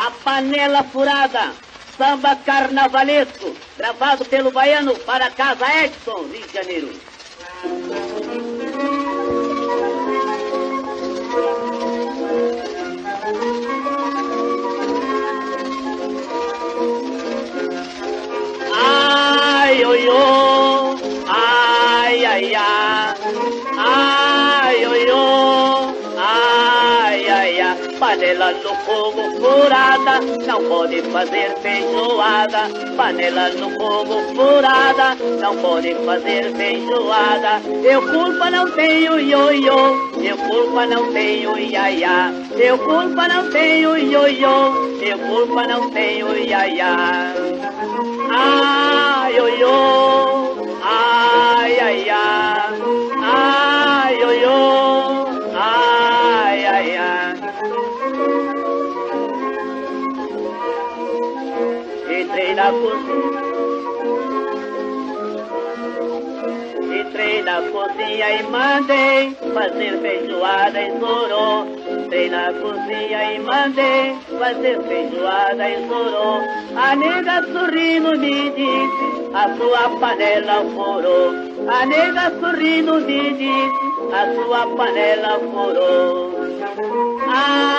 A panela furada, samba carnavalesco, gravado pelo baiano para Casa Edson, Rio de Janeiro. Panela no fogo furada, não pode fazer feijoada, panela no fogo furada, não pode fazer feijoada, eu culpa não tenho, ioiô, eu culpa não tenho, iaiá, eu culpa não tenho, ioiô, eu culpa não tenho, iaiá. Ai, Entrei na cozinha. Entrei na cozinha e mandei fazer feijoada em Sorô. Entrei na cozinha e mandei fazer feijoada em Sorô. A nega sorrindo me disse, a sua panela furou. A nega sorrindo me disse, a sua panela furou. Ai,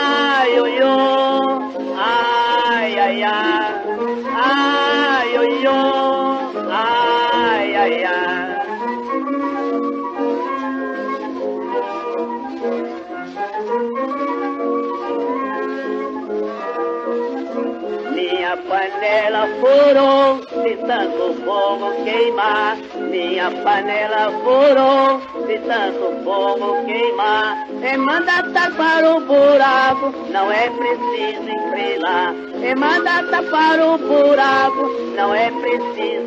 Minha panela furou, de tanto fogo queimar. Minha panela furou, de tanto fogo queimar. E manda tapar o buraco, não é preciso enfrilar. E manda tapar o buraco, não é preciso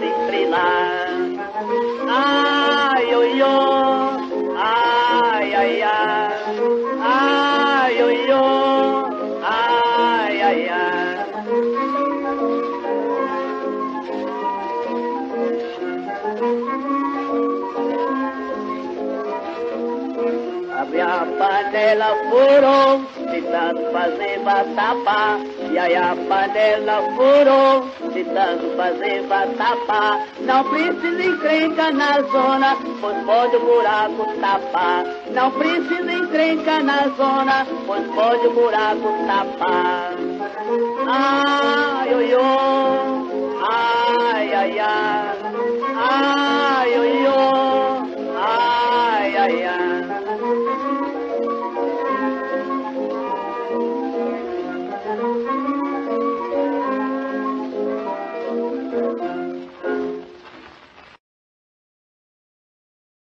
A minha panela furou, de tanto fazer vatapá. E aí a panela furou, de tanto fazer vatapá. Não precisa encrenca na zona, pois pode o buraco tapar. Não precisa encrenca na zona, pois pode o buraco tapar.